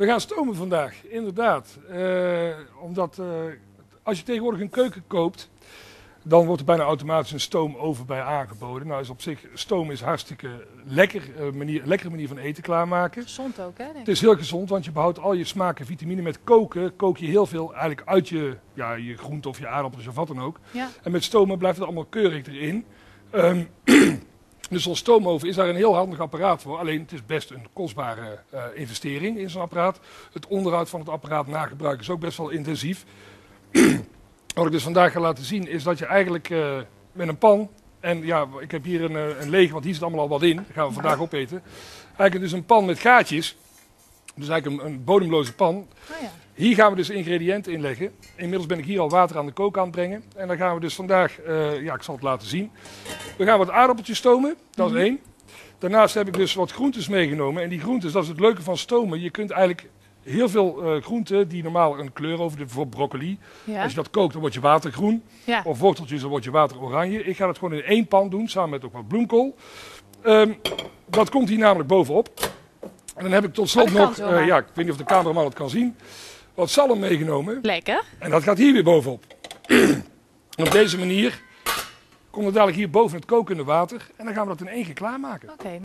We gaan stomen vandaag, inderdaad. Eh, omdat eh, als je tegenwoordig een keuken koopt, dan wordt er bijna automatisch een stoomoven bij aangeboden. Nou, is op zich, stoom is hartstikke lekker, uh, manier, lekkere manier van eten klaarmaken. Gezond ook, hè? Denk ik. Het is heel gezond, want je behoudt al je smaak en vitamine. Met koken kook je heel veel eigenlijk uit je, ja, je groente of je aardappels of wat dan ook. Ja. En met stomen blijft het allemaal keurig erin. Um, dus zo'n stoomoven is daar een heel handig apparaat voor. Alleen het is best een kostbare uh, investering in zo'n apparaat. Het onderhoud van het apparaat na gebruik is ook best wel intensief. Wat ik dus vandaag ga laten zien is dat je eigenlijk uh, met een pan... En ja, ik heb hier een, uh, een lege, want hier zit allemaal al wat in. Dat gaan we vandaag opeten. Eigenlijk dus een pan met gaatjes. Dus eigenlijk een, een bodemloze pan. Oh ja. Hier gaan we dus ingrediënten in leggen. Inmiddels ben ik hier al water aan de kook aan het brengen. En dan gaan we dus vandaag, uh, ja ik zal het laten zien. We gaan wat aardappeltjes stomen, dat is mm -hmm. één. Daarnaast heb ik dus wat groentes meegenomen. En die groentes, dat is het leuke van stomen. Je kunt eigenlijk heel veel uh, groenten die normaal een kleur over, bijvoorbeeld broccoli. Ja. Als je dat kookt, dan wordt je water groen. Ja. Of worteltjes, dan wordt je water oranje. Ik ga dat gewoon in één pan doen, samen met ook wat bloemkool. Um, dat komt hier namelijk bovenop. En dan heb ik tot slot Oh, nog, uh, ja, ik weet niet of de cameraman het kan zien, wat zalm meegenomen. Lekker. En dat gaat hier weer bovenop. en op deze manier komt het dadelijk hier boven het kokende water. En dan gaan we dat in één keer klaarmaken. Oké.